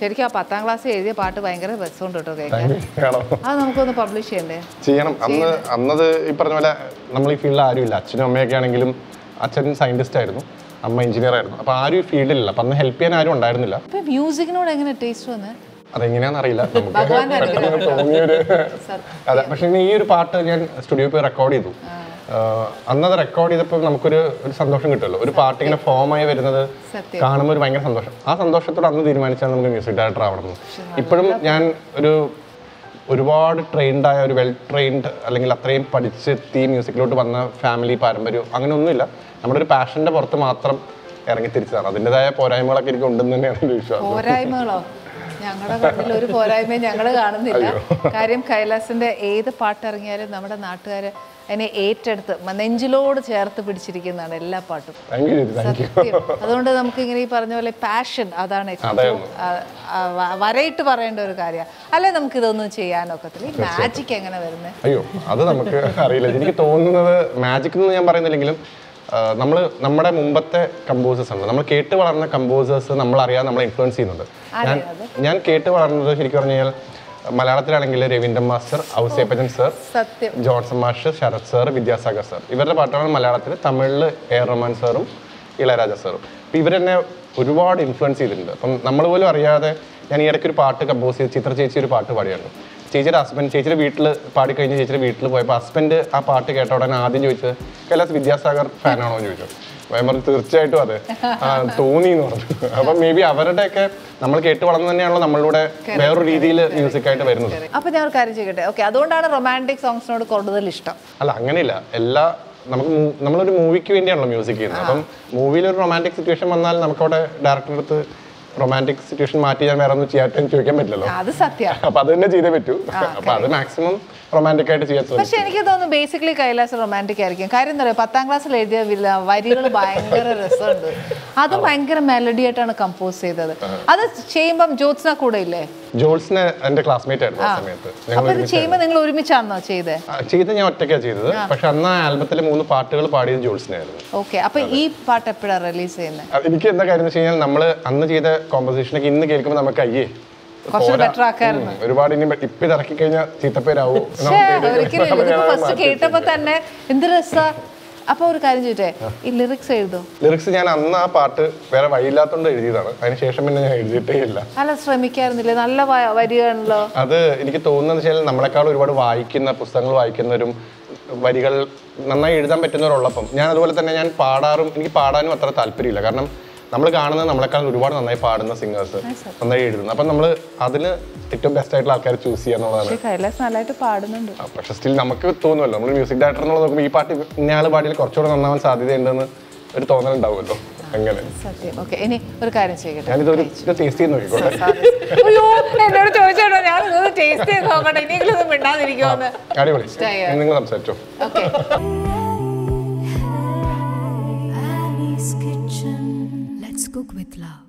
ശരിക്കും ആ പത്താം ക്ലാസ് എഴുതിയ പാട്ട് ഭയങ്കര രസമുണ്ട് കേട്ടോ കേൾക്കാൻ. അത് നമുക്കൊന്ന് പബ്ലിഷ് ചെയ്യണ്ടേ? ചെയ്യണം. അന്ന് അന്നത് ഈ പറഞ്ഞ പോലെ നമ്മൾ ഈ ഫീൽഡിൽ ആരുമില്ല. അച്ഛനും അമ്മയൊക്കെ ആണെങ്കിലും അച്ഛൻ സയന്റിസ്റ്റ് ആയിരുന്നു. അമ്മ എഞ്ചിനീയർ ആയിരുന്നു. അപ്പൊ ആരും ഈ ഫീൽഡിലില്ല അപ്പൊ അന്ന് ഹെൽപ്പ് ചെയ്യാൻ ആരും ഉണ്ടായിരുന്നില്ല. മ്യൂസിക്കിനോട് എങ്ങനെ ടേസ്റ്റ് വന്ന്? അതെങ്ങനെയാണെന്ന് അറിയില്ല. നമുക്ക് തോന്നിയൊരു അതെ. പക്ഷെ ഈ ഒരു പാട്ട് ഞാൻ സ്റ്റുഡിയോ പോയി റെക്കോർഡ് ചെയ്തു. അന്നത് റെക്കോർഡ് ചെയ്തപ്പോൾ നമുക്കൊരു ഒരു സന്തോഷം കിട്ടുമല്ലോ. ഒരു പാട്ട് ഇങ്ങനെ ഫോമായി വരുന്നത് കാണുമ്പോൾ ഒരു ഭയങ്കര സന്തോഷം. ആ സന്തോഷത്തോടെ അന്ന് തീരുമാനിച്ചാണ് നമുക്ക് മ്യൂസിക് ഡയറക്ടർ ആവണം ഇപ്പോഴും ഞാൻ ഒരു ഒരുപാട് ട്രെയിൻഡായ ഒരു വെൽ ട്രെയിൻഡ് അല്ലെങ്കിൽ അത്രയും പഠിച്ചെത്തി മ്യൂസിക്കിലോട്ട് വന്ന ഫാമിലി പാരമ്പര്യം അങ്ങനെ ഒന്നുമില്ല നമ്മുടെ ഒരു പാഷന്റെ പുറത്ത് മാത്രം ഇറങ്ങി തിരിച്ചതാണ്. അതിന്റെതായ പോരായ്മകളൊക്കെ എനിക്ക് ഉണ്ടെന്ന് തന്നെയാണ് എന്റെ വിശ്വാസം. പോരായ്മകളോ? ഞങ്ങളുടെ കണ്ണിൽ ഒരു പോരായ്മയും ഞങ്ങൾ കാണുന്നില്ല. കാര്യം കൈലാസിന്റെ ഏത് പാട്ട് ഇറങ്ങിയാലും നമ്മുടെ നാട്ടുകാർ അതിനെ ഏറ്റെടുത്ത് നെഞ്ചിലോട് ചേർത്ത് പിടിച്ചിരിക്കുന്നതാണ് എല്ലാ പാട്ടും. സത്യം. അതുകൊണ്ട് നമുക്ക് ഇങ്ങനെ ഈ പറഞ്ഞ പോലെ പാഷൻ അതാണ് ഏറ്റവും വരയിട്ട് പറയേണ്ട ഒരു കാര്യമാണ് അല്ലെ നമുക്ക് ഇതൊന്നും ചെയ്യാനൊക്കത്തില്ല. ഈ മാജിക് എങ്ങനെ വരുന്നത് അയ്യോ അത് നമുക്ക് അറിയില്ല. എനിക്ക് തോന്നുന്നത് മാജിക് എന്ന് ഞാൻ പറയുന്നില്ലെങ്കിലും നമ്മൾ നമ്മുടെ മുമ്പത്തെ കമ്പോസേഴ്സ് ഉണ്ട് നമ്മൾ കേട്ട് വളർന്ന കമ്പോസേഴ്സ് നമ്മൾ അറിയാതെ നമ്മളെ ഇൻഫ്ലുവൻസ് ചെയ്യുന്നുണ്ട്. ഞാൻ ഞാൻ കേട്ട് വളർന്നത് ശരിക്കും പറഞ്ഞു കഴിഞ്ഞാൽ മലയാളത്തിലാണെങ്കിൽ രവീന്ദ്രൻ മാസ്റ്റർ ഔസേപ്പജൻ സർ സത്യം. Johnson master Sharath sir Vidyasagar sir. ഇവരുടെ പാട്ടാണ് മലയാളത്തിൽ തമിഴിൽ എ റഹ്മാൻ സാറും ഇളയരാജ സാറും. അപ്പം ഇവരെന്നെ ഒരുപാട് ഇൻഫ്ലുവൻസ് ചെയ്തിട്ടുണ്ട്. അപ്പം നമ്മൾ പോലും അറിയാതെ ഞാൻ ഈ ഇടയ്ക്ക് ഒരു പാട്ട് കമ്പോസ് ചെയ്ത് ചിത്ര ചേച്ചി ഒരു പാട്ട് പാടിയായിരുന്നു. ചേച്ചിയുടെ ഹസ്ബൻഡ് ചേച്ചിയുടെ വീട്ടിൽ പാടി കഴിഞ്ഞ് ചേച്ചിയുടെ വീട്ടിൽ പോയപ്പോൾ ഹസ്ബൻഡ് ആ പാട്ട് കേട്ട ഉടനെ ആദ്യം ചോദിച്ചത് കൈലാസ് വിദ്യാസാഗർ ഫാനാണോ? എന്ന് ചോദിച്ചു. ഞാൻ പറഞ്ഞു തീർച്ചയായിട്ടും അതെ. തോന്നി എന്ന് പറഞ്ഞു. അപ്പം മേ ബി അവരുടെയൊക്കെ നമ്മൾ കേട്ട് വളർന്നു തന്നെയാണല്ലോ നമ്മളിലൂടെ വേറൊരു രീതിയിൽ മ്യൂസിക് ആയിട്ട് വരുന്നത്. അപ്പൊ ഞാൻ ഒരു കാര്യം ചെയ്യട്ടെ? ഓക്കെ അതുകൊണ്ടാണ് റൊമാന്റിക് സോങ്സിനോട് കൂടുതൽ ഇഷ്ടം. അല്ല അങ്ങനെയില്ല. എല്ലാ നമുക്ക് നമ്മളൊരു മൂവിക്ക് വേണ്ടിയാണല്ലോ മ്യൂസിക് ചെയ്യുന്നത്. അപ്പം മൂവിയിൽ ഒരു റൊമാന്റിക് സിറ്റുവേഷൻ വന്നാൽ നമുക്കവിടെ ഡയറക്ടറുടെ അടുത്ത് റൊമാന്റിക് സിറ്റുവേഷൻ മാറ്റി ഞാൻ വേറെ ഒന്നും ചെയ്യാൻ ചോദിക്കാൻ പറ്റില്ലല്ലോ. അത് സത്യം. അപ്പൊ അത് തന്നെ ചെയ്തേ പറ്റൂ. അപ്പൊ അത് മാക്സിമം റൊമാന്റിക് ആയിട്ട് ചെയ്യാൻ പക്ഷെ എനിക്ക് തോന്നുന്നു ബേസിക്കലി കൈലാസ് റൊമാന്റിക് ആയിരിക്കും. കാര്യം എന്താ പറയുക പത്താം ക്ലാസ്സിൽ എഴുതിയ വരികൾ ഭയങ്കര രസമുണ്ട്. അത് ഭയങ്കര മെലഡി ആയിട്ടാണ് കമ്പോസ് ചെയ്തത്. അത് ചെയ്യുമ്പം ജ്യോത്സ്ന കൂടെ ഇല്ലേ? ജോൾസിന് എന്റെ ക്ലാസ്മേറ്റ് ആയിരുന്നു ആ സമയത്ത്. അപ്പൊ ഇത് ചെയ്യുമ്പോൾ നിങ്ങൾ ഒരുമിച്ചാണോ ആ, ഞാൻ ഒറ്റയ്ക്കാണ് ചെയ്തത്. പക്ഷെ അന്ന് ആ ആൽബത്തിലെ മൂന്ന് പാട്ടുകൾ പാടിയത് ജോൾസിനായിരുന്നു ഓക്കെ. അപ്പൊ ഈ പാട്ട് എപ്പോഴാണ് റിലീസ് ചെയ്യുന്നത് അത് എനിക്ക് എന്താ കാര്യം എന്ന് വെച്ച് കഴിഞ്ഞാൽ നമ്മൾ അന്ന് ചെയ്ത കോമ്പസിഷനൊക്കെ ഇന്ന് കേൾക്കുമ്പോൾ നമുക്ക് അയ്യേ പോരാ. ഉം, ഒരുപാട് ഇനി ഇപ്പൊ ഇത് ഇറക്കി കഴിഞ്ഞാൽ ചീത്തപ്പേരാവും ഒരിക്കലും ഇതിപ്പോ ഫസ്റ്റ് കേട്ടപ്പോ തന്നെ എന്ത് രസാ. അപ്പൊ ഒരു കാര്യം ചോദിച്ചേ ഈ ലിറിക്സ് എഴുതോ? ലിറിക്സ് ഞാൻ അന്ന് ആ പാട്ട് വേറെ വഴിയില്ലാത്തോണ്ട് എഴുതിയതാണ്. അതിനുശേഷം പിന്നെ ഞാൻ എഴുതിയിട്ടേ ഇല്ല. അല്ല ശ്രമിക്കായിരുന്നില്ലേ? നല്ല വരികയാണല്ലോ അത് എനിക്ക് തോന്നുന്നത് വെച്ചാൽ നമ്മളെക്കാൾ ഒരുപാട് വായിക്കുന്ന പുസ്തകങ്ങൾ വായിക്കുന്നവരും വരികൾ നന്നായി എഴുതാൻ പറ്റുന്നവരുള്ളപ്പം ഞാൻ അതുപോലെ തന്നെ ഞാൻ പാടാറും എനിക്ക് പാടാനും അത്ര താല്പര്യമില്ല. കാരണം നമ്മൾ കാണുന്നത് നമ്മളെക്കാൾ ഒരുപാട് നന്നായി പാടുന്ന സിംഗേഴ്സ് നന്നായി എഴുതുന്നത്. അപ്പം നമ്മൾ അതിന് ഏറ്റവും ബെസ്റ്റ് ആയിട്ടുള്ള ആൾക്കാർ ചൂസ് ചെയ്യുക എന്നുള്ളതാണ്. പക്ഷെ സ്റ്റിൽ നമുക്ക് തോന്നുമല്ലോ നമ്മൾ മ്യൂസിക് ഡയറക്ടർ എന്നുള്ളത് നോക്കുമ്പോൾ ഈ പാട്ട് ഇന്നയാൾ പാട്ടിൽ കുറച്ചുകൂടെ നന്നാവാൻ സാധ്യതയുണ്ടെന്ന് ഒരു തോന്നലുണ്ടാവുമല്ലോ അങ്ങനെ. സത്യം. ഓക്കെ ഇനി ഒരു കാര്യം ചെയ്യട്ടെ ഞാനിതൊരു ഇത് ടേസ്റ്റ് ചെയ്ത് നോക്കിക്കോട്ടെ. അയ്യോ എന്നോട് ചോദിച്ചോട്ടോ. ഞാൻ ഇതൊന്ന് ടേസ്റ്റ് ചെയ്ത് നോക്കട്ടെ. ഇനിയെങ്കിലും ഒന്നും മിണ്ടാതിരിക്കുമെന്ന് അടിപൊളി? നിങ്ങൾ സംസാരിച്ചോ. Okay cook with love.